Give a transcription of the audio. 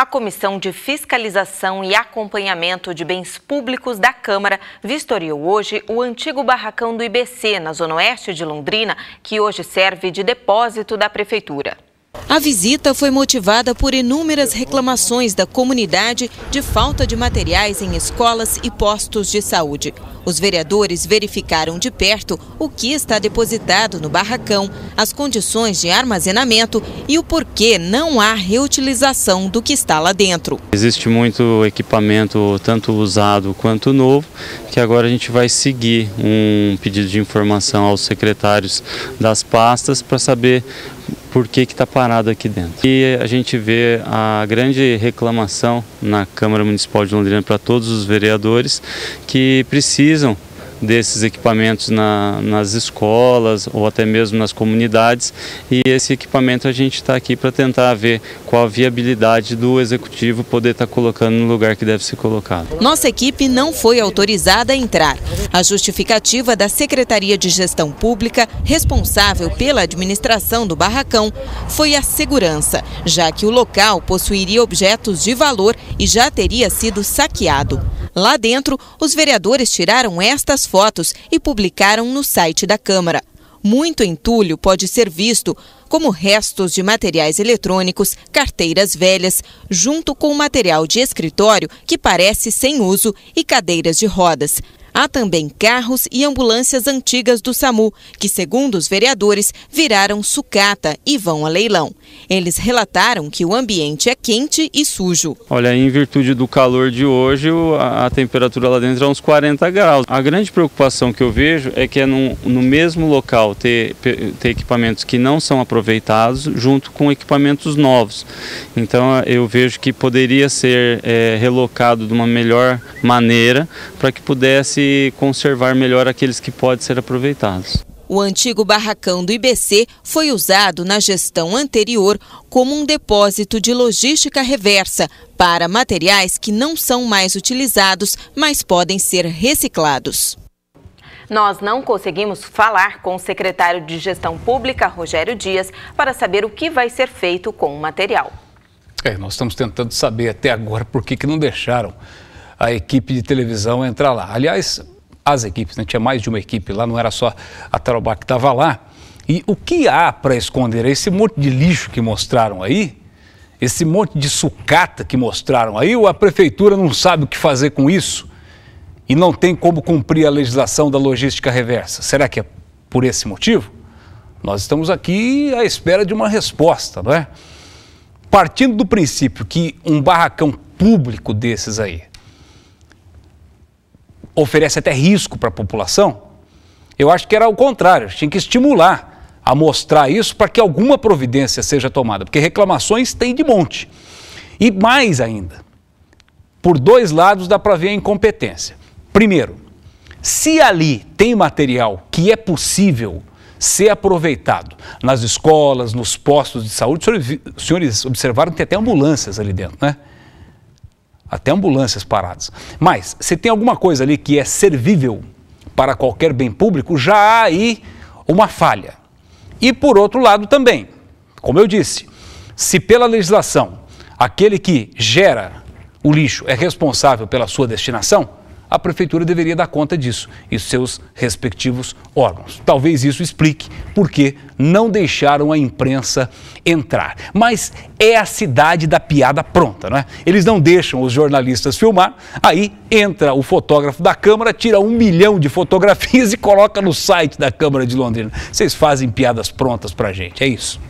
A Comissão de Fiscalização e Acompanhamento de Bens Públicos da Câmara vistoriou hoje o antigo barracão do IBC, na zona oeste de Londrina, que hoje serve de depósito da Prefeitura. A visita foi motivada por inúmeras reclamações da comunidade de falta de materiais em escolas e postos de saúde. Os vereadores verificaram de perto o que está depositado no barracão, as condições de armazenamento e o porquê não há reutilização do que está lá dentro. Existe muito equipamento, tanto usado quanto novo, que agora a gente vai seguir um pedido de informação aos secretários das pastas para saber por que está parado aqui dentro. E a gente vê a grande reclamação na Câmara Municipal de Londrina para todos os vereadores que precisam desses equipamentos na, nas escolas ou até mesmo nas comunidades e esse equipamento a gente está aqui para tentar ver qual a viabilidade do executivo poder estar tá colocando no lugar que deve ser colocado. Nossa equipe não foi autorizada a entrar. A justificativa da Secretaria de Gestão Pública, responsável pela administração do barracão, foi a segurança, já que o local possuiria objetos de valor e já teria sido saqueado. Lá dentro, os vereadores tiraram estas fotos e publicaram no site da Câmara. Muito entulho pode ser visto como restos de materiais eletrônicos, carteiras velhas, junto com material de escritório que parece sem uso e cadeiras de rodas. Há também carros e ambulâncias antigas do SAMU, que, segundo os vereadores, viraram sucata e vão a leilão. Eles relataram que o ambiente é quente e sujo. Olha, em virtude do calor de hoje, a, temperatura lá dentro é uns 40 graus. A grande preocupação que eu vejo é que é no, no mesmo local ter, ter equipamentos que não são aproveitados junto com equipamentos novos. Então eu vejo que poderia ser é, relocado de uma melhor maneira para que pudesse se conservar melhor aqueles que podem ser aproveitados. O antigo barracão do IBC foi usado na gestão anterior como um depósito de logística reversa para materiais que não são mais utilizados, mas podem ser reciclados. Nós não conseguimos falar com o secretário de Gestão Pública, Rogério Dias, para saber o que vai ser feito com o material. É, nós estamos tentando saber até agora por que, que não deixaram a equipe de televisão entrar lá. Aliás, as equipes, né? tinha mais de uma equipe lá, não era só a Tarobá que estava lá. E o que há para esconder? Esse monte de lixo que mostraram aí, esse monte de sucata que mostraram aí, ou a prefeitura não sabe o que fazer com isso e não tem como cumprir a legislação da logística reversa? Será que é por esse motivo? Nós estamos aqui à espera de uma resposta, não é? Partindo do princípio que um barracão público desses aí oferece até risco para a população, eu acho que era o contrário, tinha que estimular a mostrar isso para que alguma providência seja tomada, porque reclamações tem de monte. E mais ainda, por dois lados dá para ver a incompetência. Primeiro, se ali tem material que é possível ser aproveitado nas escolas, nos postos de saúde, os senhores observaram que tem até ambulâncias ali dentro, né? até ambulâncias paradas. Mas, se tem alguma coisa ali que é servível para qualquer bem público, já há aí uma falha. E por outro lado também, como eu disse, se pela legislação aquele que gera o lixo é responsável pela sua destinação, a prefeitura deveria dar conta disso e seus respectivos órgãos. Talvez isso explique por que não deixaram a imprensa entrar. Mas é a cidade da piada pronta, não é? Eles não deixam os jornalistas filmar, aí entra o fotógrafo da Câmara, tira um milhão de fotografias e coloca no site da Câmara de Londrina. Vocês fazem piadas prontas pra gente, é isso.